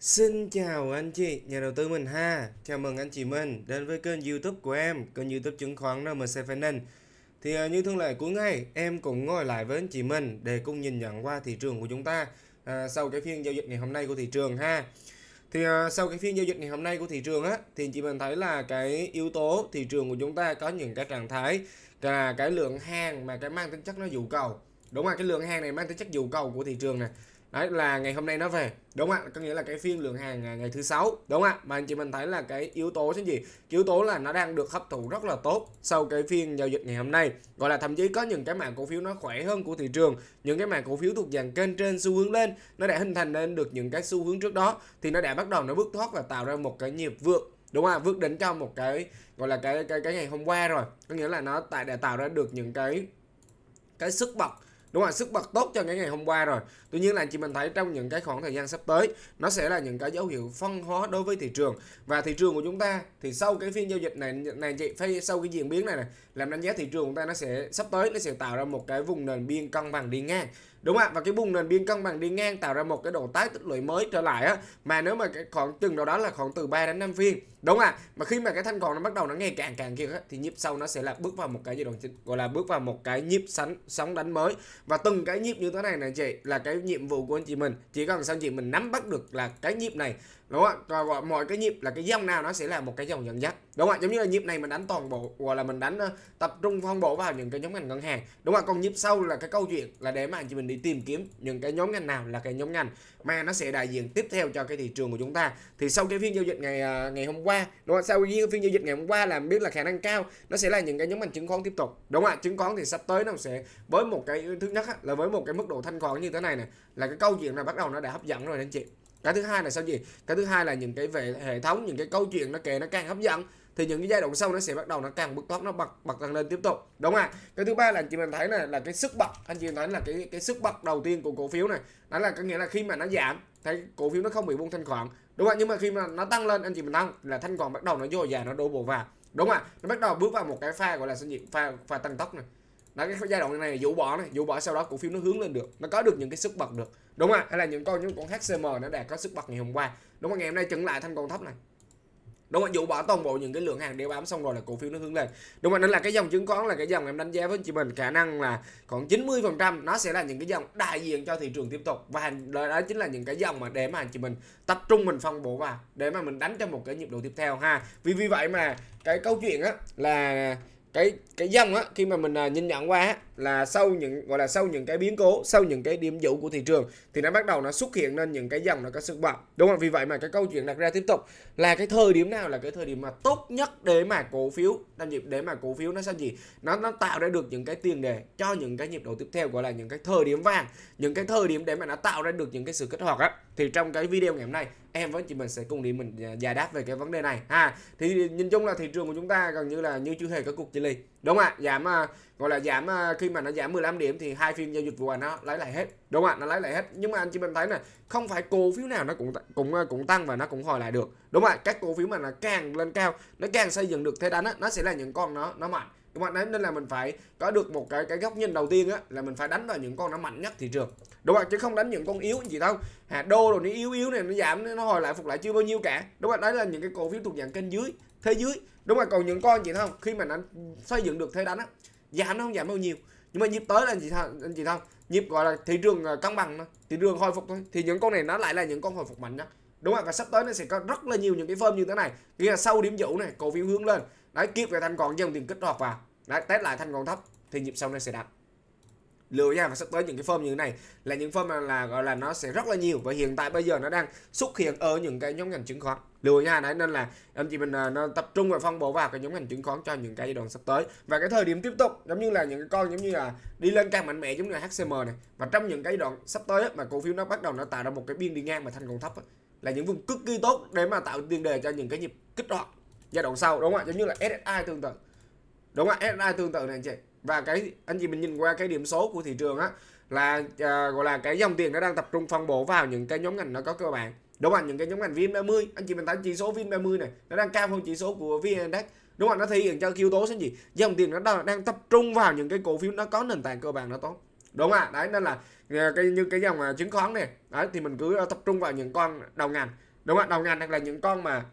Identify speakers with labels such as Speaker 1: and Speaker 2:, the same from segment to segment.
Speaker 1: Xin chào anh chị, nhà đầu tư mình ha. Chào mừng anh chị mình đến với kênh YouTube của em, kênh YouTube chứng khoán RMC Finance. Thì à, như thường lệ cuối ngày, em cũng ngồi lại với anh chị mình để cùng nhìn nhận qua thị trường của chúng ta à, sau cái phiên giao dịch ngày hôm nay của thị trường ha. Thì à, sau cái phiên giao dịch ngày hôm nay của thị trường á, thì anh chị mình thấy là cái yếu tố thị trường của chúng ta có những cái trạng thái là cái lượng hàng mà cái mang tính chất nó dụ cầu. Đúng không? Cái lượng hàng này mang tính chất dụ cầu của thị trường này đấy, là ngày hôm nay nó về. Đúng không ạ, có nghĩa là cái phiên lượng hàng à, ngày thứ sáu. Đúng không ạ, mà anh chị mình thấy là cái yếu tố cái gì? Yếu tố là nó đang được hấp thụ rất là tốt sau cái phiên giao dịch ngày hôm nay. Gọi là thậm chí có những cái mảng cổ phiếu nó khỏe hơn của thị trường, những cái mảng cổ phiếu thuộc dạng kênh trên xu hướng lên, nó đã hình thành nên được những cái xu hướng trước đó, thì nó đã bắt đầu nó bước thoát và tạo ra một cái nhịp vượt. Đúng không ạ? Vượt đến cho một cái, gọi là cái cái cái ngày hôm qua rồi. Có nghĩa là nó tại, đã tạo ra được những cái cái sức bật đúng không sức bật tốt cho cái ngày hôm qua rồi. Tuy nhiên là chị mình thấy trong những cái khoảng thời gian sắp tới, nó sẽ là những cái dấu hiệu phân hóa đối với thị trường. Và thị trường của chúng ta thì sau cái phiên giao dịch này này chị phải sau cái diễn biến này này làm đánh giá thị trường của ta nó sẽ, sắp tới nó sẽ tạo ra một cái vùng nền biên cân bằng đi ngang đúng không ạ? Và cái vùng nền biên cân bằng đi ngang tạo ra một cái động tái tích lũy mới trở lại á. Mà nếu mà cái khoảng chừng đâu đó là khoảng từ 3 đến 5 phiên. Đúng không ạ? Mà khi mà cái thanh còn nó bắt đầu nó ngày càng càng kia á, thì nhịp sau nó sẽ là bước vào một cái giai đoạn gọi là bước vào một cái nhịp sóng sóng đánh mới. Và từng cái nhịp như thế này này chị, là cái nhiệm vụ của anh chị mình. Chỉ cần sao chị mình nắm bắt được là cái nhịp này đúng không ạ? Mọi cái nhịp là cái dòng nào nó sẽ là một cái dòng dẫn dắt. Đúng không ạ? Giống như là nhịp này mình đánh toàn bộ hoặc là mình đánh ờ, tập trung phong bổ vào những cái nhóm ngành ngân hàng. Đúng không ạ? Còn nhịp sau là cái câu chuyện là để mà anh chị mình đi tìm kiếm những cái nhóm ngành nào là cái nhóm ngành mà nó sẽ đại diện tiếp theo cho cái thị trường của chúng ta. Thì sau cái phiên giao dịch ngày ờ, ngày hôm qua, đúng không ạ? Sau cái phiên giao dịch ngày hôm qua là biết là khả năng cao nó sẽ là những cái nhóm ngành chứng khoán tiếp tục. Đúng không ạ? Chứng khoán thì sắp tới nó sẽ với một cái, thứ nhất là với một cái mức độ thanh khoản như thế này này là cái câu chuyện này bắt đầu nó đã hấp dẫn rồi anh chị cái thứ hai là sao gì cái thứ hai là những cái về hệ thống, những cái câu chuyện nó kể nó càng hấp dẫn, thì những cái giai đoạn sau nó sẽ bắt đầu nó càng bứt tốc nó bật bật tăng lên tiếp tục. Đúng không ạ? Cái thứ ba là anh chị mình thấy này là cái sức bật. Anh chị mình thấy là cái cái sức bật đầu tiên của cổ phiếu này, đó là có nghĩa là khi mà nó giảm, thấy cổ phiếu nó không bị buông thanh khoản. Đúng không ạ? Nhưng mà khi mà nó tăng lên, anh chị mình tăng là thanh khoản bắt đầu nó dồi dào, nó đổ bộ vào. Đúng không ạ? Nó bắt đầu bước vào một cái pha gọi là sinh diện pha pha tăng tốc này đó, cái giai đoạn này dụ bỏ này dụ bỏ sau đó cổ phiếu nó hướng lên được. Nó có được những cái sức bật được. Đúng không hay là những con những con HCM nó đã có sức bật ngày hôm qua. Đúng không? Ngày hôm nay chững lại thanh còn thấp này. Đúng không? Dụ bỏ toàn bộ những cái lượng hàng đeo bám xong rồi là cổ phiếu nó hướng lên. Đúng không? Nên là cái dòng chứng khoán là cái dòng em đánh giá với chị mình khả năng là còn 90 phần trăm. Nó sẽ là những cái dòng đại diện cho thị trường tiếp tục. Và đó chính là những cái dòng mà để mà chị mình tập trung mình phân bổ vào. Để mà mình đánh cho một cái nhịp độ tiếp theo ha. Vì vì vậy mà cái câu chuyện á là cái cái dòng á khi mà mình à, nhìn nhận qua á, là sau những, gọi là sau những cái biến cố, sau những cái điểm dụ của thị trường, thì nó bắt đầu nó xuất hiện nên những cái dòng nó có sức bật. Đúng không? Vì vậy mà cái câu chuyện đặt ra tiếp tục là cái thời điểm nào là cái thời điểm mà tốt nhất để mà cổ phiếu đang nhịp để mà cổ phiếu nó sao gì nó nó tạo ra được những cái tiền đề cho những cái nhịp độ tiếp theo, gọi là những cái thời điểm vàng, những cái thời điểm để mà nó tạo ra được những cái sự kết hợp á. Thì trong cái video ngày hôm nay, em với chị mình sẽ cùng đi mình à, giải đáp về cái vấn đề này, ha. Thì nhìn chung là thị trường của chúng ta gần như là như chưa hề có cuộc chia ly đúng không ạ? Giảm à, gọi là giảm à, khi khi mà nó giảm 15 điểm thì hai phiên giao dịch vừa nó lấy lại hết. Đúng không ạ? Nó lấy lại hết. Nhưng mà anh chị mình thấy này không phải cổ phiếu nào nó cũng cũng ờ, cũng tăng và nó cũng hồi lại được. Đúng không ạ? Các cổ phiếu mà nó càng lên cao, nó càng xây dựng được thế đánh á, nó sẽ là những con nó nó mạnh. Đúng không ạ? Nên là mình phải có được một cái cái góc nhìn đầu tiên á, là mình phải đánh vào những con nó mạnh nhất thị trường. Đúng không ạ? chứ không đánh những con yếu gì đâu. Hạt đô rồi nó yếu yếu này, nó giảm, nó hồi lại, phục lại chưa bao nhiêu cả. Đúng không ạ? đấy là những cái cổ phiếu thuộc dạng kênh dưới, thế dưới. Đúng rồi còn những con chị không? Khi mà nó xây dựng được thế đánh á, giảm nó không giảm bao nhiêu nhưng mà nhịp tới là anh chị anh chị không nhịp gọi là thị trường à, cân bằng thị trường hồi phục thôi. Thì những con này nó lại là những con hồi phục mạnh nhất đúng không và sắp tới nó sẽ có rất là nhiều những cái phơm như thế này. Nghĩa là sau điểm dụ này, cổ phiếu hướng lên. Đấy kịp về thanh còn dòng tiền kích hoạt vào. Đấy, test lại thanh còn thấp, thì nhịp sau nó sẽ đạt lựa nha, và sắp tới những cái form như thế này là những form mà là, gọi là, nó sẽ rất là nhiều. Và hiện tại bây giờ nó đang xuất hiện ở những cái nhóm ngành chứng khoán. Lừa nha, đấy, nên là anh chị mình à, nó tập trung và phân bổ vào cái nhóm ngành chứng khoán cho những cái giai đoạn sắp tới. Và cái thời điểm tiếp tục, giống như là những cái con giống như là đi lên càng mạnh mẽ giống như là HCM này. Và trong những cái đoạn sắp tới mà cổ phiếu nó bắt đầu nó tạo ra một cái biên đi ngang mà thanh còn thấp là những vùng cực kỳ tốt để mà tạo tiền đề cho những cái nhịp kích hoạt giai đoạn sau, đúng không ạ? Giống như là SSI tương tự. Đúng không ạ? SSI tương tự này anh chị và cái anh chị mình nhìn qua cái điểm số của thị trường á là uh, gọi là cái dòng tiền nó đang tập trung phân bổ vào những cái nhóm ngành nó có cơ bản. Đúng không những cái nhóm ngành VN30 anh chị mình thấy chỉ số VN30 này nó đang cao hơn chỉ số của VN Index. Đúng không nó thể hiện cho yếu tố cái gì dòng tiền nó đang, đang tập trung vào những cái cổ phiếu nó có nền tảng cơ bản nó tốt. Đúng không ạ? Đấy nên là à, cái như cái dòng à, chứng khoán này đấy thì mình cứ tập trung vào những con đầu ngành. Đúng không ạ? Đầu ngành hoặc là những con mà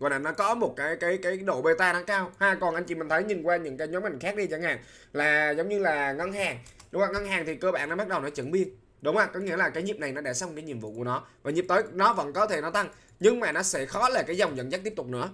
Speaker 1: gọi là nó có một cái cái cái độ beta nó cao. Ha, còn anh chị mình thấy nhìn qua những cái nhóm ngành khác đi chẳng hạn, là giống như là ngân hàng. Đúng không? Ngân hàng thì cơ bản nó bắt đầu nó chuẩn biên. Đúng không? Có nghĩa là cái nhịp này nó đã xong cái nhiệm vụ của nó và nhịp tới nó vẫn có thể nó tăng, nhưng mà nó sẽ khó là cái dòng dẫn dắt tiếp tục nữa.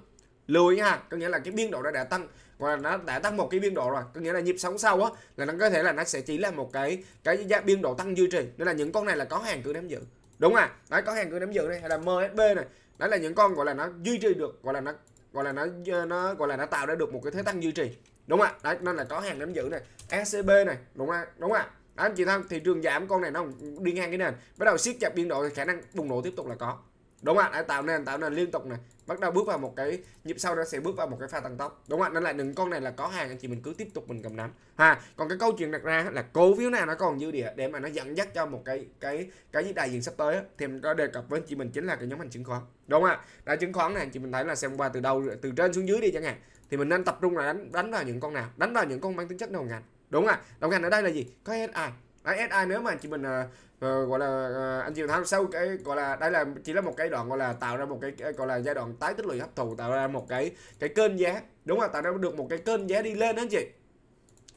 Speaker 1: Lưu ý ha, có nghĩa là cái biên độ nó đã tăng và là nó đã tăng một cái biên độ rồi. Có nghĩa là nhịp sóng sau á, là nó có thể là nó sẽ chỉ là một cái cái giá biên độ tăng duy trì. Nên là những con này là có hàng cứ nắm giữ. Đúng không ạ? Đấy, có hàng cứ nắm giữ này, hay là MSB này đó là những con, gọi là, nó duy trì được, gọi là, nó, gọi là, nó ờ, nó, gọi là, nó tạo ra được một cái thế tăng duy trì. Đúng không ạ? Đấy, nên là có hàng nắm giữ này ECB này, đúng không đúng không ạ? Anh chị thân, thị trường giảm, con này nó đi ngang cái nền. Bắt đầu siết chặt biên độ thì khả năng bùng nổ tiếp tục là có đúng không ạ tạo nền tạo nền liên tục này. Bắt đầu bước vào một cái nhịp sau nó sẽ bước vào một cái pha tăng tốc. Đúng không ạ, nên là những con này là có hàng, anh chị mình cứ tiếp tục mình cầm nắm. Ha, còn cái câu chuyện đặt ra là cổ phiếu nào nó còn dư địa để mà nó dẫn dắt cho một cái cái cái nhịp đại diện sắp tới thì mình có đề cập với anh chị mình chính là cái nhóm hành chứng khoán. Đúng không ạ đã chứng khoán này anh chị mình thấy là xem qua từ đầu, từ trên xuống dưới đi chẳng hạn, thì mình nên tập trung là đánh đánh vào những con nào? Đánh vào những con mang tính chất đầu ngành. Đúng không ạ, đầu ngành ở đây là gì? Có SI Đấy, nếu mà chị mình uh, gọi là uh, anh chị tham sau cái gọi là đây là chỉ là một cái đoạn gọi là tạo ra một cái, cái gọi là giai đoạn tái tích lũy hấp thụ tạo ra một cái cái kênh giá đúng không tạo ra được một cái kênh giá đi lên đó anh chị.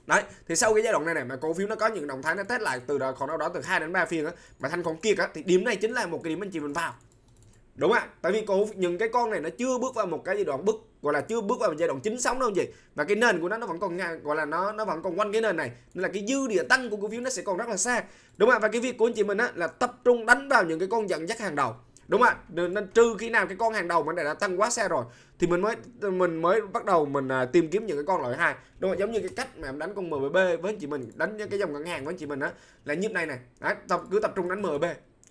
Speaker 1: Đấy thì sau cái giai đoạn này này mà cổ phiếu nó có những động thái nó test lại từ đó khoảng đâu đó từ 2 đến 3 phiên á mà thanh khoản kia á thì điểm này chính là một cái điểm anh chị mình vào đúng ạ tại vì cổ những cái con này nó chưa bước vào một cái giai đoạn bước gọi là chưa bước vào một giai đoạn chính sống đâu gì và cái nền của nó nó vẫn còn ngang gọi là nó nó vẫn còn quanh cái nền này. Nên là cái dư địa tăng của cổ phiếu nó sẽ còn rất là xa. Đúng ạ và cái việc của anh chị mình á là tập trung đánh vào những cái con dẫn dắt hàng đầu. Đúng ạ nên trừ khi nào cái con hàng đầu mình đã tăng quá xa rồi thì mình mới mình mới bắt đầu mình à, tìm kiếm những cái con loại hai. Đúng không giống như cái cách mà em đánh con MBB với anh chị mình đánh cái dòng ngân hàng với anh chị mình á là như này này. Đấy, tập cứ tập trung đánh MBB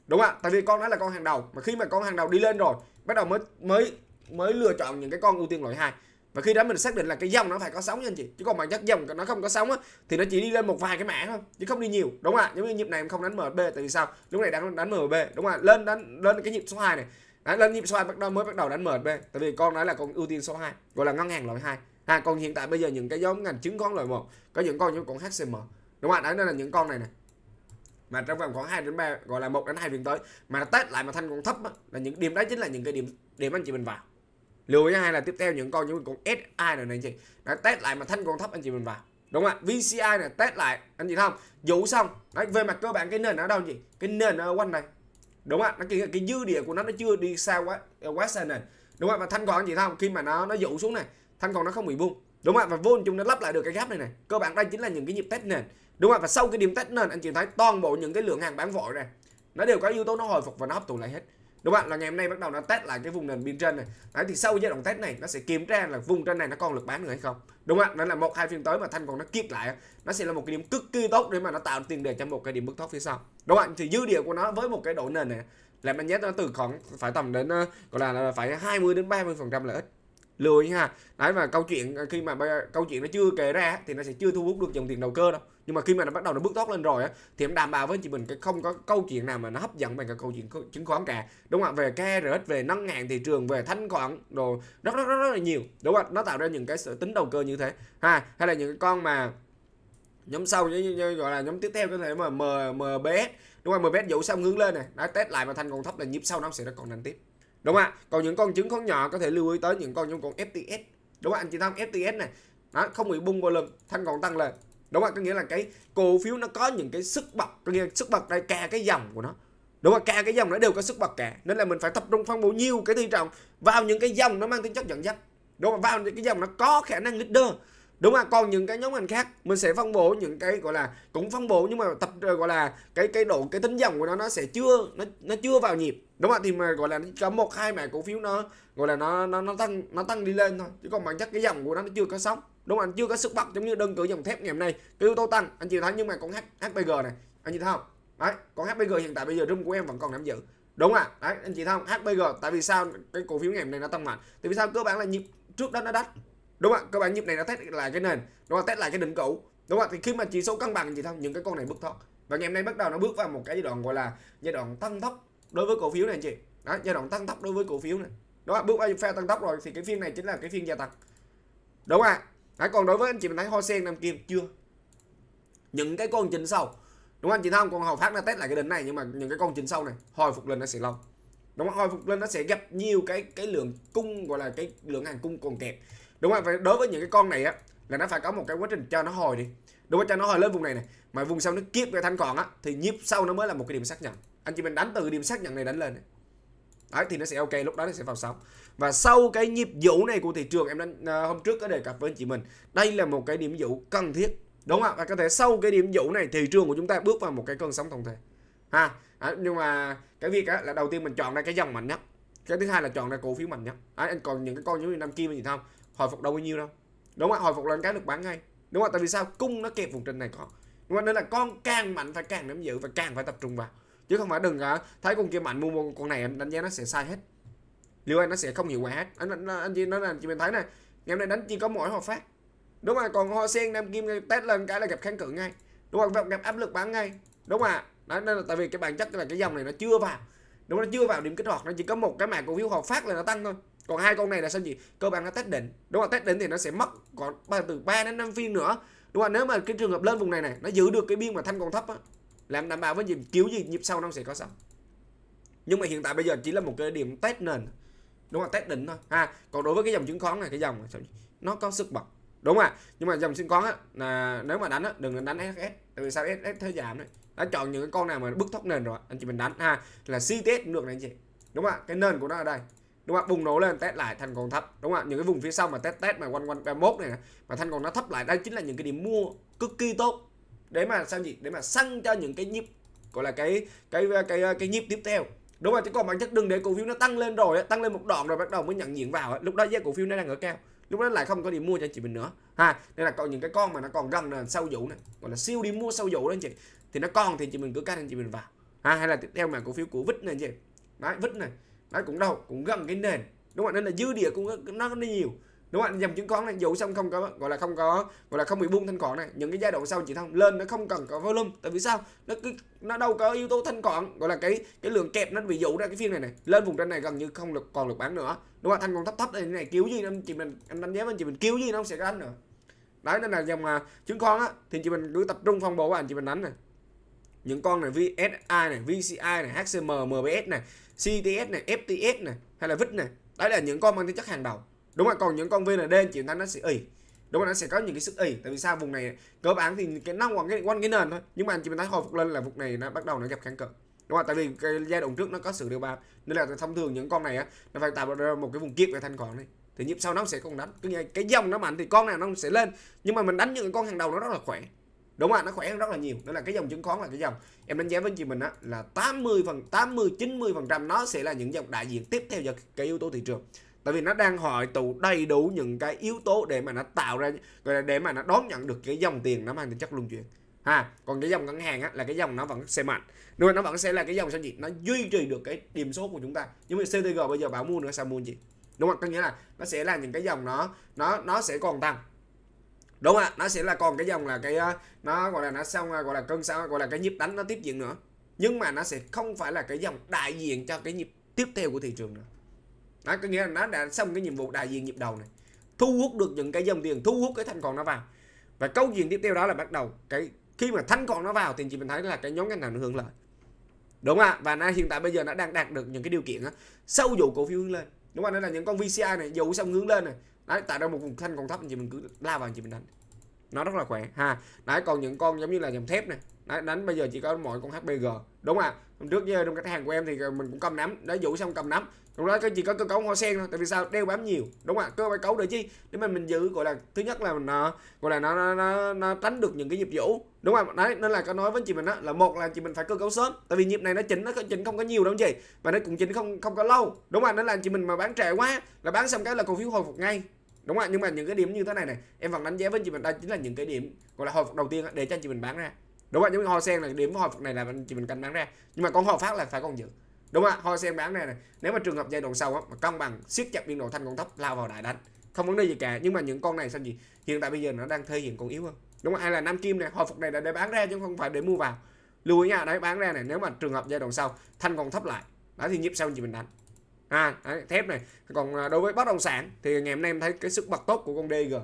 Speaker 1: đúng không ạ, tại vì con đó là con hàng đầu. Mà khi mà con hàng đầu đi lên rồi, bắt đầu mới mới mới lựa chọn những cái con ưu tiên loại hai. Và khi đó mình xác định là cái dòng nó phải có sóng nha anh chị. Chứ còn mà chất dòng nó không có sóng á, thì nó chỉ đi lên một vài cái mã thôi, chứ không đi nhiều. Đúng không ạ, giống như nhịp này em không đánh MB tại vì sao? Lúc này đang đánh MB đúng không ạ, lên đánh, lên cái nhịp số 2 này. Đánh lên nhịp số 2 bắt đầu, mới bắt đầu đánh MB tại vì con đó là con ưu tiên số 2 gọi là ngân hàng loại 2 à còn hiện tại bây giờ những cái giống ngành chứng khoán loại một, có những con như con HCM đúng không ạ, đấy nên là những con này này mà trong vòng khoảng 2 đến 3 gọi là một đến hai phiên tới mà tết test lại mà thanh còn thấp á, là những điểm đó chính là những cái điểm điểm anh chị mình vào. Lưu ý hai là tiếp theo những con những con SI này này anh chị. Đã test lại mà thanh còn thấp anh chị mình vào. Đúng không ạ? VCI này test lại anh chị thấy không? Dụ xong. Đấy về mặt cơ bản cái nền ở đâu chị cái nền ở quanh này. Đúng không ạ? Nó cái, cái dư địa của nó nó chưa đi xa quá ờ, quá xa nền. Đúng không ạ? Và thanh còn anh chị thấy không? Khi mà nó nó dụ xuống này thanh còn nó không bị buông đúng không ạ? Và vô chung nó lắp lại được cái gap này này. Cơ bản đây chính là những cái nhịp test nền đúng không và sau cái điểm test nền, anh chị thấy toàn bộ những cái lượng hàng bán vội này nó đều có yếu tố nó hồi phục và nó hấp thụ lại hết. Đúng không là ngày hôm nay bắt đầu nó test lại cái vùng nền biên trên này. Đấy, thì sau giai đoạn test này, nó sẽ kiểm tra là vùng trên này nó còn lực bán nữa hay không. Đúng không ạ? Nên là một, hai phiên tới mà thanh còn nó kiếp lại nó sẽ là một cái điểm cực kỳ tốt để mà nó tạo tiền đề cho một cái điểm bứt thoát phía sau. Đúng không ạ? Thì dư địa của nó với một cái độ nền này, là đánh giá nó từ khoảng, phải tầm đến ờ, gọi là phải 20 đến 30 phần trăm là ít. Lười ha. Đấy, mà câu chuyện ờ, khi mà câu chuyện nó chưa kể ra thì nó sẽ chưa thu hút được dòng tiền đầu cơ đâu nhưng mà khi mà nó bắt đầu nó bước tốt lên rồi á thì em đảm bảo với chị mình cái không có câu chuyện nào mà nó hấp dẫn bằng cái câu chuyện chứng khoán cả. Đúng không ạ? Về KRX về nâng hạn thị trường về thanh khoản đồ rất rất rất, rất là nhiều. Đúng không ạ? Nó tạo ra những cái sự tính đầu cơ như thế. Ha hay là những cái con mà nhóm sau như, như, như gọi là nhóm tiếp theo có thể mà M, MBS đúng không MBS dụ xong hướng lên này đã test lại mà thanh còn thấp là nhịp sau nó sẽ còn đánh tiếp. Đúng không ạ? Còn những con chứng khoán nhỏ có thể lưu ý tới những con như con FTS đúng không anh chị thông FTS này đó không bị bung vào lưng thanh còn tăng lên đúng không? Có nghĩa là cái cổ phiếu nó có những cái sức bật, có nghĩa là sức bật đây cả cái dòng của nó. Đúng không? Cả cái dòng nó đều có sức bật cả. Nên là mình phải tập trung phân bổ nhiều cái tư trọng vào những cái dòng nó mang tính chất dẫn dắt. Đúng không? Vào những cái dòng nó có khả năng leader đúng không còn những cái nhóm ngành khác mình sẽ phân bổ những cái gọi là cũng phân bổ nhưng mà tập ờ, gọi là cái cái độ cái tính dòng của nó nó sẽ chưa nó nó chưa vào nhịp. Đúng không thì mà gọi là có một hai mã cổ phiếu nó gọi là nó nó nó tăng nó tăng đi lên thôi. Chứ còn bản chất cái dòng của nó nó chưa có sóng. Đúng không anh chưa có sức bật giống như đơn cử dòng thép ngày hôm nay. Cái yếu tố tăng anh chị thấy nhưng mà con H, HPG này anh chị thấy không? Đấy con HPG hiện tại bây giờ room của em vẫn còn nắm giữ. Đúng không ạ? Đấy anh chị thấy không? HPG tại vì sao cái cổ phiếu ngày hôm nay nó tăng mạnh? Tại vì sao cơ bản là nhịp trước đó nó đắt? Đúng không ạ? Các bạn nhịp này nó test lại cái nền, đúng không? Test lại cái đỉnh cũ. Đúng không ạ? Thì khi mà chỉ số cân bằng gì thôi, những cái con này bước thoát. Và ngày hôm nay bắt đầu nó bước vào một cái giai đoạn gọi là giai đoạn tăng tốc đối với cổ phiếu này anh chị. Đó, giai đoạn tăng tốc đối với cổ phiếu này. Đó bước vào pha tăng tốc rồi thì cái phiên này chính là cái phiên gia tăng. Đúng không ạ? Còn đối với anh chị mình thấy hoa sen, nam kim chưa? Những cái con trình sau. Đúng không? Anh chị thấy không? Còn hầu phát nó test lại cái đỉnh này nhưng mà những cái con trình sau này, hồi phục lên nó sẽ lâu. Đúng không? Hồi phục lên nó sẽ gặp nhiều cái cái lượng cung, gọi là cái lượng hàng cung còn kẹp đúng không phải đối với những cái con này á là nó phải có một cái quá trình cho nó hồi đi. Đúng không cho nó hồi lên vùng này này mà vùng sau nó kiếp về thanh còn á thì nhịp sau nó mới là một cái điểm xác nhận. Anh chị mình đánh từ điểm xác nhận này đánh lên này. đấy thì nó sẽ ok lúc đó nó sẽ vào sóng. Và sau cái nhịp vũ này của thị trường em đánh à, hôm trước có đề cập với anh chị mình đây là một cái điểm vũ cần thiết. Đúng không và có thể sau cái điểm vũ này thị trường của chúng ta bước vào một cái cơn sóng tổng thể. Ha à, nhưng mà cái việc á, là đầu tiên mình chọn ra cái dòng mạnh nhất. Cái thứ hai là chọn ra cổ phiếu mạnh nhất. À, anh còn những cái con giống như nam kim gì không? Hồi phục đâu bao nhiêu đâu. Đúng không hồi phục lên cái được bán ngay. Đúng không tại vì sao? Cung nó kẹp vùng trên này có đúng không nên là con càng mạnh phải càng nắm giữ và càng phải tập trung vào. Chứ không phải đừng uh, thấy con kia mạnh mua một con này em đánh giá nó sẽ sai hết. Liệu anh nó sẽ không hiệu quả hết? Anh anh, anh chị nói là chị mình thấy này ngày hôm nay đánh chỉ có mỗi họ phát. Đúng không còn hoa sen nam kim test lên cái là gặp kháng cự ngay. Đúng không gặp áp lực bán ngay. Đúng không ạ? Đó nên là tại vì cái bản chất là cái dòng này nó chưa vào. Đúng nó chưa vào điểm kích hoạt nó chỉ có một cái mã cổ phiếu họ phát là nó tăng thôi còn hai con này là sao gì cơ bản nó test đỉnh. Đúng không test đỉnh thì nó sẽ mất còn từ 3 đến 5 phiên nữa. Đúng không nếu mà cái trường hợp lên vùng này này nó giữ được cái biên mà thanh còn thấp á làm đảm bảo với nhịp cứu gì nhịp sau nó sẽ có xong nhưng mà hiện tại bây giờ chỉ là một cái điểm test nền. Đúng không test đỉnh thôi. Ha còn đối với cái dòng chứng khoán này cái dòng này, nó có sức bật. Đúng không ạ nhưng mà dòng chứng khoán á là nếu mà đánh á đừng đánh SS tại vì sao SS thế giảm đấy. Đã chọn những cái con nào mà bứt thốc nền rồi anh chị mình đánh. Ha là CTS cũng được này anh chị. Đúng không ạ? Cái nền của nó ở đây đúng không? Ạ bùng nổ lên test lại thanh còn thấp. Đúng không? Ạ những cái vùng phía sau mà test test mà quanh quanh 31 này, này mà thanh còn nó thấp lại đây chính là những cái điểm mua cực kỳ tốt. Để mà sao gì để mà săn cho những cái nhịp gọi là cái cái cái cái, cái nhịp tiếp theo. Đúng không? Chứ còn bản chất đừng để cổ phiếu nó tăng lên rồi tăng lên một đoạn rồi bắt đầu mới nhận diện vào lúc đó giá cổ phiếu nó đang ở cao. Lúc đó lại không có điểm mua cho anh chị mình nữa. Ha nên là còn những cái con mà nó còn gần là sau vụ này gọi là siêu đi mua sau vụ đó anh chị. Thì nó còn thì chị mình cứ cắt anh chị mình vào. Ha hay là tiếp theo mà cổ phiếu của vít này anh chị. Đấy vít này nó cũng đâu cũng gần cái nền. Đúng không nên là dư địa cũng nó nó nhiều. Đúng không dòng chứng khoán này dụ xong không có, gọi là không có, gọi là không bị buông thanh khoản này, những cái giai đoạn sau chỉ thông, lên nó không cần có volume. Tại vì sao? Nó cứ, nó đâu có yếu tố thanh khoản, gọi là cái cái lượng kẹp nó bị dụ ra cái phiên này này. Lên vùng trên này gần như không được, còn được bán nữa. Đúng không thanh còn thấp thấp này này cứu gì anh chị mình, anh đánh giá anh chị mình cứu gì nó không sẽ đánh nữa. Đấy, nên là dòng mà chứng khoán á, thì chị mình cứ tập trung phong bố anh chị mình đánh này. Những con này VSI này VCI này HCM MBS này CTS này FTS này, hay là VIX này, đấy là những con mang tính chất hàng đầu. Đúng rồi, còn những con VND chịu thắng nó sẽ ỉ đúng rồi, nó sẽ có những cái sức ỉ tại vì sao vùng này, cơ bản thì cái năng quanh cái quanh cái nền thôi, nhưng mà anh chị mình thấy hồi phục lên là vùng này nó bắt đầu nó gặp kháng cự. Đúng không tại vì cái giai đoạn trước nó có sự điều bao nên là thông thường những con này á, nó phải tạo ra một cái vùng kiếp về thanh khoản này thì nhịp sau nó sẽ không đánh. Cái cái dòng nó mạnh thì con nào nó sẽ lên. Nhưng mà mình đánh những con hàng đầu nó rất là khỏe đúng không ạ nó khỏe rất là nhiều. Đó là cái dòng chứng khoán là cái dòng. Em đánh giá với chị mình á, là 80 phần 80 90 phần trăm nó sẽ là những dòng đại diện tiếp theo cho cái yếu tố thị trường. Tại vì nó đang hội tụ đầy đủ những cái yếu tố để mà nó tạo ra, gọi là, để mà nó đón nhận được cái dòng tiền nó mang tính chất luân chuyển. Ha, còn cái dòng ngân hàng á, là cái dòng nó vẫn sẽ mạnh. Nhưng mà nó vẫn sẽ là cái dòng sao gì nó duy trì được cái điểm số của chúng ta. Nhưng mà CTG bây giờ bảo mua nữa sao mua gì? Đúng không? Có nghĩa là nó sẽ là những cái dòng nó nó nó sẽ còn tăng đúng không ạ, nó sẽ là còn cái dòng là cái ờ, nó gọi là nó xong, gọi là cơn sao, gọi là cái nhịp đánh nó tiếp diễn nữa. Nhưng mà nó sẽ không phải là cái dòng đại diện cho cái nhịp tiếp theo của thị trường nữa. Đó, có nghĩa là nó đã xong cái nhiệm vụ đại diện nhịp đầu này. Thu hút được những cái dòng tiền, thu hút cái thanh còn nó vào. Và câu chuyện tiếp theo đó là bắt đầu cái, khi mà thanh còn nó vào thì chị mình thấy là cái nhóm ngành nào nó hưởng lợi. Đúng không ạ, và nó hiện tại bây giờ nó đang đạt được những cái điều kiện đó. sâu dụ cổ phiếu hướng lên. Đúng không nên là những con VCI này, dụ xong hướng lên này đấy tạo ra một vùng xanh còn thấp thì mình cứ la vào thì mình đánh. Nó rất là khỏe. Ha đấy còn những con giống như là dòng thép này. Đấy, đánh bây giờ chỉ có mỗi con HBG đúng không ạ? Hôm trước với trong cái hàng của em thì mình cũng cầm nắm. Đấy dụ xong cầm nắm. Trong đó chỉ có cơ cấu hoa sen thôi tại vì sao? Đeo bám nhiều. Đúng không ạ? Cơ cấu để chi để mà mình giữ gọi là thứ nhất là nó gọi là nó nó, nó, nó tránh được những cái nhịp vũ đúng không đấy nên là có nói với chị mình đó là một là chị mình phải cơ cấu sớm. Tại vì nhịp này nó chỉnh nó chỉnh không có nhiều đâu chị. Và nó cũng chỉnh không không có lâu. Đúng không nên là chị mình mà bán trẻ quá là bán xong cái là cổ phiếu hồi phục ngay đúng không ạ nhưng mà những cái điểm như thế này này em vẫn đánh giá với chị mình đây chính là những cái điểm gọi là hồi phục đầu tiên để cho chị mình bán ra. Đúng không ạ những hoa sen là điểm hồi phục này là chị mình cần bán ra. Nhưng mà con hồi phát là phải còn giữ. Đúng không ạ hoa sen bán này này nếu mà trường hợp giai đoạn sau á, mà cân bằng siết chặt biên độ thanh con thấp lao vào đại đánh. Không vấn đề gì cả nhưng mà những con này sao gì hiện tại bây giờ nó đang thể hiện còn yếu hơn. Đúng không ai là nam kim này hồi phục này là để bán ra chứ không phải để mua vào. Lưu ý nha đấy bán ra này nếu mà trường hợp giai đoạn sau thanh còn thấp lại. Đó thì nhịp sau chị mình đánh à đấy, thép này. Còn à, đối với bất động sản thì ngày hôm nay em thấy cái sức bật tốt của con DG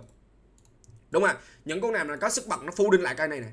Speaker 1: đúng không ạ? Những con nào mà có sức bật nó phu đinh lại cây này này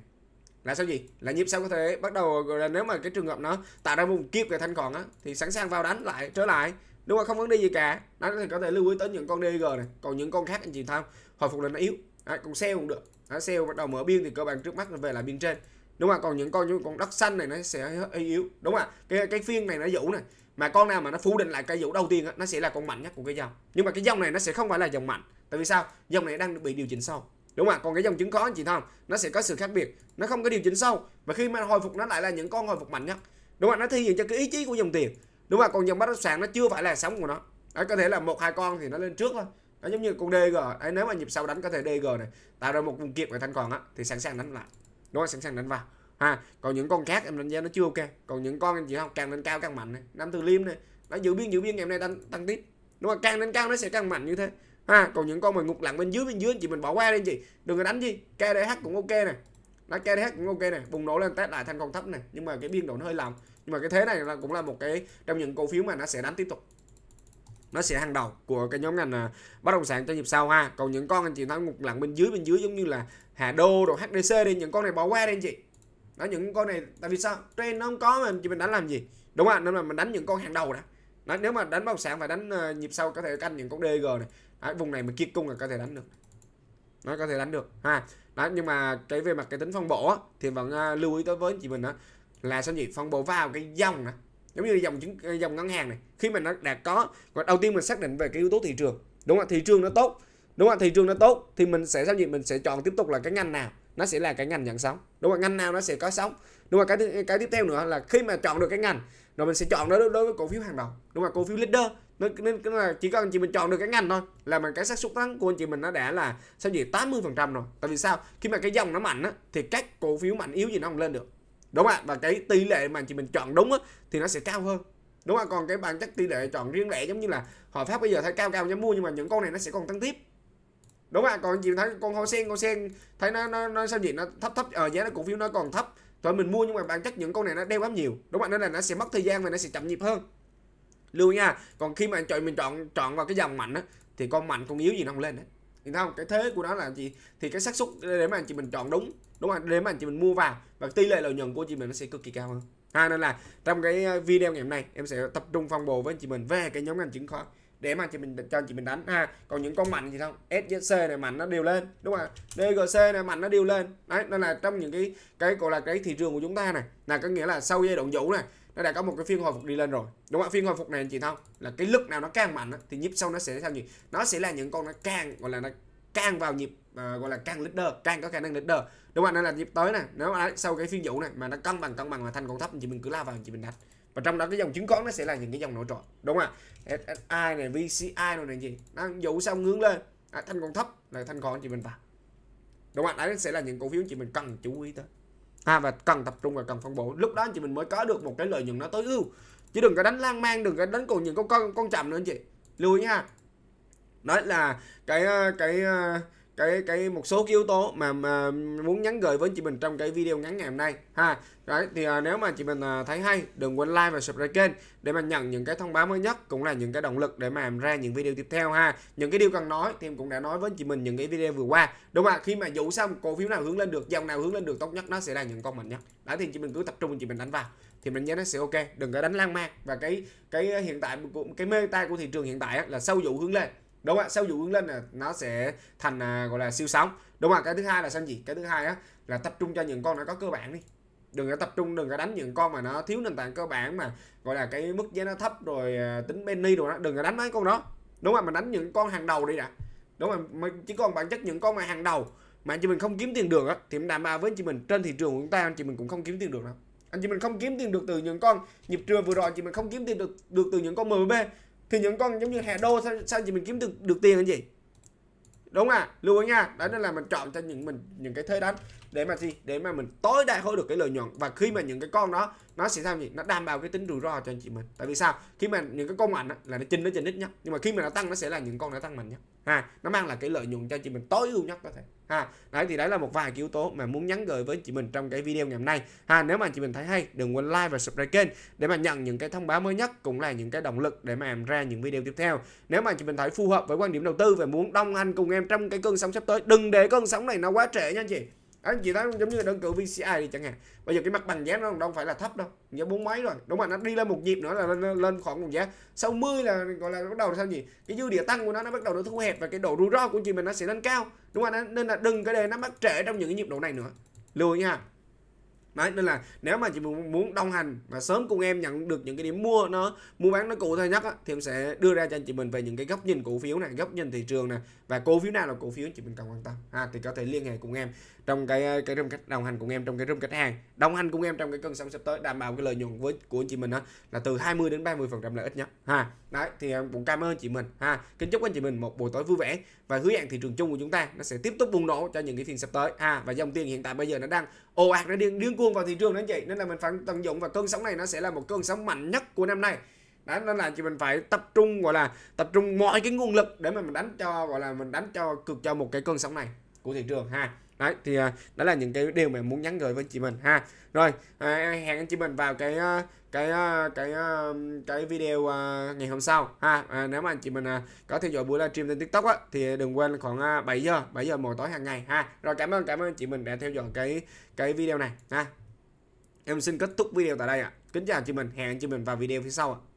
Speaker 1: là sao gì? Là nhịp sau có thể. Bắt đầu nếu mà cái trường hợp nó tạo ra vùng kiếp về thanh còn á thì sẵn sàng vào đánh lại trở lại. Đúng không? Không vấn đề gì cả. Đó thì có thể lưu ý tới những con DG này. Còn những con khác anh chị tham hồi phục lên nó yếu. Đấy, còn sale cũng được. Đó, sale bắt đầu mở biên thì cơ bản trước mắt nó về lại biên trên. Đúng không còn những con như con đất xanh này nó sẽ hơi yếu. Đúng không ạ? Cái cái phiên này nó dũ này mà con nào mà nó phủ định lại cây vũ đầu tiên á, nó sẽ là con mạnh nhất của cái dòng. Nhưng mà cái dòng này nó sẽ không phải là dòng mạnh. Tại vì sao? Dòng này đang bị điều chỉnh sâu. Đúng không ạ? Còn cái dòng chứng khoán chị thấy không? Nó sẽ có sự khác biệt. Nó không có điều chỉnh sâu. Và khi mà hồi phục nó lại là những con hồi phục mạnh nhất. Đúng không ạ? Nó thể hiện cho cái ý chí của dòng tiền. Đúng không ạ? Còn dòng bất động sản nó chưa phải là sống của nó. Đấy, có thể là một hai con thì nó lên trước thôi. Nó giống như con DG đấy, nếu mà nhịp sau đánh có thể DG này. Tạo ra một vùng kiệt ở thanh còn á thì sẵn sàng đánh lại. Đúng không? Sẵn sàng đánh vào ha, còn những con khác em đánh giá nó chưa ok. Còn những con em chỉ không càng lên cao càng mạnh này. Năm từ liêm này, nó giữ biên giữ biên, ngày hôm nay tăng tăng tiếp. Đúng không càng lên cao nó sẽ càng mạnh như thế. Ha, còn những con mà ngục lặng bên dưới bên dưới, anh chị mình bỏ qua đi chị. Đừng có đánh gì KDH cũng ok này nó KDH cũng ok này bùng nổ lên, test lại thành con thấp này nhưng mà cái biên độ nó hơi lòng nhưng mà cái thế này là cũng là một cái, trong những cổ phiếu mà nó sẽ đánh tiếp tục. Nó sẽ hàng đầu của cái nhóm ngành à, bất động sản cho nhịp sau ha. Còn những con anh chị nói ngục lặng bên dưới bên dưới giống như là Hà Đô rồi HDC đi, những con này bỏ qua đi anh chị đó những con này tại vì sao? Trend nó không có mà chị mình đánh làm gì? Đúng không nên là mình đánh những con hàng đầu đã. Đó, nếu mà đánh bất động sản phải đánh uh, nhịp sau có thể canh những con DG này. Đó, vùng này mà kia cung là có thể đánh được. Nó có thể đánh được ha. Đó nhưng mà cái về mặt cái tính phân bổ á, thì vẫn uh, lưu ý tới với chị mình đó là sao gì phân bổ vào cái dòng này giống như dòng chứng ờ, dòng ngân hàng này. Khi mà nó đã có và đầu tiên mình xác định về cái yếu tố thị trường. Đúng không thị trường nó tốt. Đúng không thị trường nó tốt thì mình sẽ sao gì mình sẽ chọn tiếp tục là cái ngành nào? Nó sẽ là cái ngành nhận sóng. Đúng không? Ngành nào nó sẽ có sóng. Đúng không? Cái cái tiếp theo nữa là khi mà chọn được cái ngành rồi mình sẽ chọn nó đối với cổ phiếu hàng đầu. Đúng không? Cổ phiếu leader. Nên, nên là chỉ cần chị mình chọn được cái ngành thôi. Là mình cái xác suất thắng của anh chị mình nó đã là sao gì 80 phần trăm rồi. Tại vì sao? Khi mà cái dòng nó mạnh á thì các cổ phiếu mạnh yếu gì nó không lên được. Đúng không ạ? Và cái tỷ lệ mà chị mình chọn đúng á thì nó sẽ cao hơn. Đúng không còn cái bản chất tỷ lệ chọn riêng lẻ giống như là họ pháp bây giờ thấy cao cao dám mua nhưng mà những con này nó sẽ còn tăng tiếp đúng không à, còn gì thấy con hoa sen con sen thấy nó nó nó sao nhỉ? Nó thấp thấp ở giá nó cổ phiếu nó còn thấp. Rồi mình mua nhưng mà bản chất những con này nó đeo bám nhiều. Đúng không ạ nên là nó sẽ mất thời gian và nó sẽ chậm nhịp hơn. Lưu nha còn khi mà chọn mình chọn chọn vào cái dòng mạnh á thì con mạnh con yếu gì nó không lên đấy thì không? Cái thế của nó là gì? Thì cái xác suất để mà anh chị mình chọn đúng. Đúng không để mà anh chị mình mua vào và tỷ lệ lợi nhuận của chị mình nó sẽ cực kỳ cao hơn. Ha nên là trong cái ờ, video ngày hôm nay em sẽ tập trung phân bổ với anh chị mình về cái nhóm ngành chứng khoán để mà chị mình cho chị mình đánh. Ha còn những con mạnh gì không SC này mạnh nó đều lên đúng không DGC này mạnh nó đều lên. Đấy nên là trong những cái cái gọi là cái thị trường của chúng ta này là có nghĩa là sau giai đoạn vũ này nó đã có một cái phiên hồi phục đi lên rồi. Đúng không phiên hồi phục này anh chị không là cái lực nào nó càng mạnh thì nhịp sau nó sẽ sao gì nó sẽ là những con nó càng gọi là nó càng vào nhịp uh, gọi là càng leader càng có khả năng leader. Đúng không nên là nhịp tới này nếu mà sau cái phiên vũ này mà nó cân bằng cân bằng mà thành con thấp thì mình cứ la vào thì mình đặt và trong đó cái dòng chứng khoán nó sẽ là những cái dòng nổi trội đúng không ạ? SSI này VCI này này gì? Nó vũ xong hướng lên. À, thanh còn thấp là thanh còn chị mình vào. Đúng không ạ? Đấy sẽ là những cổ phiếu chị mình cần chú ý tới à, và cần tập trung và cần phân bổ. Lúc đó chị mình mới có được một cái lợi nhuận nó tối ưu. Chứ đừng có đánh lan man đừng có đánh cùng những con con con chậm nữa anh chị. Lưu ý nha. Đó là cái ờ, cái ờ, cái cái một số cái yếu tố mà, mà muốn nhắn gửi với chị mình trong cái video ngắn ngày hôm nay ha. Đấy thì à, nếu mà chị mình à, thấy hay đừng quên like và subscribe kênh để mà nhận những cái thông báo mới nhất cũng là những cái động lực để mà làm ra những video tiếp theo ha. Những cái điều cần nói thì em cũng đã nói với chị mình những cái video vừa qua đúng không ạ? Khi mà dụ xong cổ phiếu nào hướng lên được dòng nào hướng lên được tốt nhất nó sẽ là những con mạnh nhất đấy thì chị mình cứ tập trung chị mình đánh vào thì mình nhớ nó sẽ ok. Đừng có đánh lan man và cái cái hiện tại cái mê tay của thị trường hiện tại là sâu dụ hướng lên đúng không ạ? Sau dụ hướng lên là nó sẽ thành à, gọi là siêu sóng. Đúng không ạ? Cái thứ hai là sao gì cái thứ hai á là tập trung cho những con nó có cơ bản đi. Đừng có tập trung đừng có đánh những con mà nó thiếu nền tảng cơ bản mà gọi là cái mức giá nó thấp rồi à, tính penny rồi đó đừng có đánh mấy con đó. Đúng không ạ? Mình đánh những con hàng đầu đi đã. Đúng không ạ? Chỉ còn bản chất những con mà hàng đầu mà anh chị mình không kiếm tiền được á thì mình đảm bảo với anh chị mình trên thị trường của chúng ta anh chị mình cũng không kiếm tiền được đâu. Anh chị mình không kiếm tiền được từ những con nhịp trưa vừa rồi anh chị mình không kiếm tiền được được từ những con MB thì những con giống như hè đô sao, sao chị mình kiếm được được tiền anh gì đúng à lưu ý nha đó nên là mình chọn cho những mình những cái thế đánh để mà gì? Để mà mình tối đa hóa được cái lợi nhuận. Và khi mà những cái con đó nó sẽ sao gì nó đảm bảo cái tính rủi ro cho anh chị mình. Tại vì sao? Khi mà những cái con mạnh á, là nó chinh nó chinh ít nhất nhưng mà khi mà nó tăng nó sẽ là những con nó tăng mạnh nhất. Ha nó mang lại cái lợi nhuận cho chị mình tối ưu nhất có thể ha. Đấy, thì đấy là một vài cái yếu tố mà muốn nhắn gửi với chị mình trong cái video ngày hôm nay. Ha, nếu mà chị mình thấy hay, đừng quên like và subscribe kênh để mà nhận những cái thông báo mới nhất cũng là những cái động lực để mà làm ra những video tiếp theo. Nếu mà chị mình thấy phù hợp với quan điểm đầu tư và muốn đồng hành cùng em trong cái cơn sóng sắp tới, đừng để cơn sóng này nó quá trễ nha anh chị anh chị thấy giống như đơn cử VCI đi chẳng hạn. Bây giờ cái mặt bằng giá nó đâu phải là thấp đâu giá bốn mấy rồi. Đúng không nó đi lên một nhịp nữa là lên, lên khoảng một giá. 60 là gọi là bắt đầu là sao gì cái dư địa tăng của nó nó bắt đầu nó thu hẹp và cái độ rủi ro của chị mình nó sẽ lên cao. Đúng không nên là đừng cái đề nó mắc trễ trong những cái nhịp độ này nữa. Lưu nha. Đấy, nên là nếu mà chị muốn đồng hành và sớm cùng em nhận được những cái điểm mua nó mua bán nó cụ thể nhất á, thì em sẽ đưa ra cho anh chị mình về những cái góc nhìn cổ phiếu này, góc nhìn thị trường này. Và cổ phiếu nào là cổ phiếu chị mình cần quan tâm. Ha, thì có thể liên hệ cùng em trong cái ờ, cái room khách đồng hành cùng em trong cái room khách hàng, đồng hành cùng em trong cái cơn sóng sắp tới đảm bảo cái lợi nhuận với của anh chị mình đó là từ 20 đến 30 phần trăm lợi ích nhất. Ha, đấy thì em cũng cảm ơn chị mình. Ha, kính chúc anh chị mình một buổi tối vui vẻ và hứa hẹn thị trường chung của chúng ta nó sẽ tiếp tục bùng nổ cho những cái phiên sắp tới. Ha, và dòng tiền hiện tại bây giờ nó đang ồ ạt nó điên điên cuồng vào thị trường đó anh chị nên là mình phải tận dụng và cơn sóng này nó sẽ là một cơn sóng mạnh nhất của năm nay đó nên là chị mình phải tập trung gọi là tập trung mọi cái nguồn lực để mà mình đánh cho gọi là mình đánh cho cực cho một cái cơn sóng này của thị trường ha đấy thì à, đó là những cái điều mà muốn nhắn gửi với chị mình ha. Rồi à, hẹn anh chị mình vào cái à, cái à, cái à, cái video ngày hôm sau ha. À, nếu mà anh chị mình có theo dõi buổi livestream trên tiktok á, thì đừng quên khoảng 7 giờ 7 giờ mỗi tối hàng ngày ha. Rồi cảm ơn cảm ơn chị mình đã theo dõi cái cái video này ha. Em xin kết thúc video tại đây ạ. Kính chào chị mình hẹn chị mình vào video phía sau ạ.